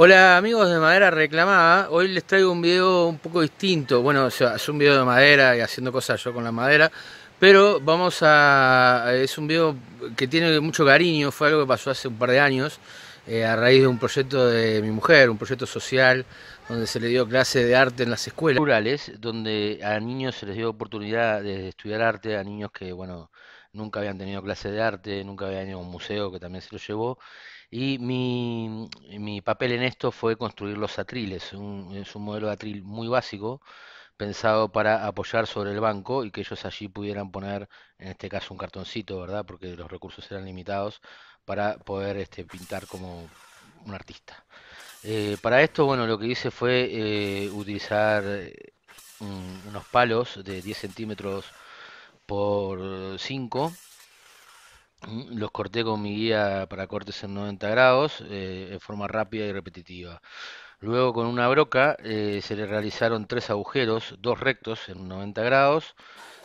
Hola amigos de Madera Reclamada, hoy les traigo un video un poco distinto, bueno, o sea, es un video de madera y haciendo cosas yo con la madera, pero vamos a, es un video que tiene mucho cariño, fue algo que pasó hace un par de años, eh, a raíz de un proyecto de mi mujer, un proyecto social, donde se le dio clase de arte en las escuelas rurales, donde a niños se les dio oportunidad de estudiar arte, a niños que, bueno, nunca habían tenido clase de arte, nunca habían ido a un museo que también se lo llevó, y mi, mi papel en esto fue construir los atriles. es un modelo de atril muy básico, pensado para apoyar sobre el banco y que ellos allí pudieran poner, en este caso, un cartoncito, ¿verdad? Porque los recursos eran limitados para poder este, pintar como un artista. Eh, para esto, bueno, lo que hice fue eh, utilizar eh, unos palos de 10 centímetros por 5 Mm, los corté con mi guía para cortes en 90 grados, eh, en forma rápida y repetitiva. Luego con una broca eh, se le realizaron tres agujeros, dos rectos en 90 grados.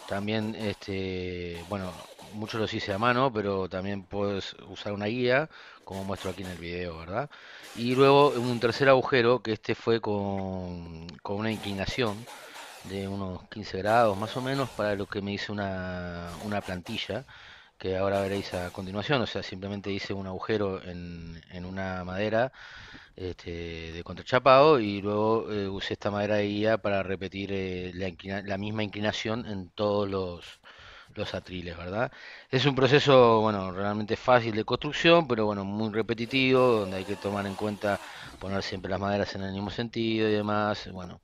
También, este, bueno, muchos los hice a mano, pero también puedes usar una guía, como muestro aquí en el video, ¿verdad? Y luego un tercer agujero, que este fue con, con una inclinación de unos 15 grados más o menos, para lo que me hice una, una plantilla que ahora veréis a continuación, o sea, simplemente hice un agujero en, en una madera este, de contrachapado y luego eh, usé esta madera de guía para repetir eh, la, la, misma inclinación en todos los, los atriles, ¿verdad? Es un proceso, bueno, realmente fácil de construcción, pero bueno, muy repetitivo, donde hay que tomar en cuenta poner siempre las maderas en el mismo sentido y demás. Bueno,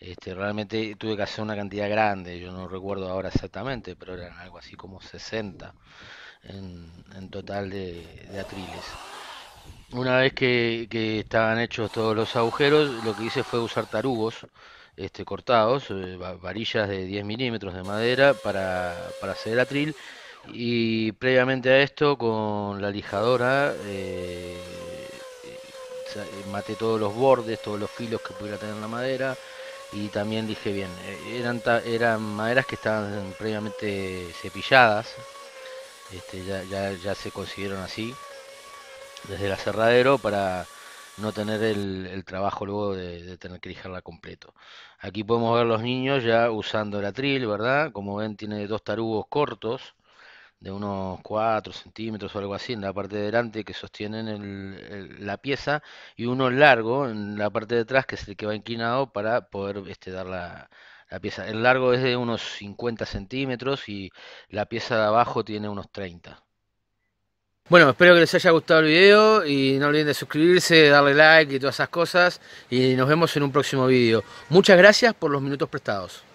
este, realmente tuve que hacer una cantidad grande, yo no recuerdo ahora exactamente, pero eran algo así como 60 en, total de, atriles. Una vez que, que estaban hechos todos los agujeros, lo que hice fue usar tarugos este, cortados, eh, varillas de 10 milímetros de madera para, para hacer atril. Y previamente a esto, con la lijadora, eh, eh, maté todos los bordes, todos los filos que pudiera tener la madera. Y también dije bien, eran, eran maderas que estaban previamente cepilladas, este, ya, ya, ya se consiguieron así, desde el aserradero para no tener el, trabajo luego de, tener que lijarla completo. Aquí podemos ver los niños ya usando el atril, ¿verdad? Como ven tiene dos tarugos cortos de unos 4 centímetros o algo así en la parte de delante que sostienen la pieza y uno largo en la parte de atrás que es el que va inclinado para poder este, dar la, la pieza. El largo es de unos 50 centímetros y la pieza de abajo tiene unos 30. Bueno, espero que les haya gustado el video y no olviden de suscribirse, darle like y todas esas cosas y nos vemos en un próximo video. Muchas gracias por los minutos prestados.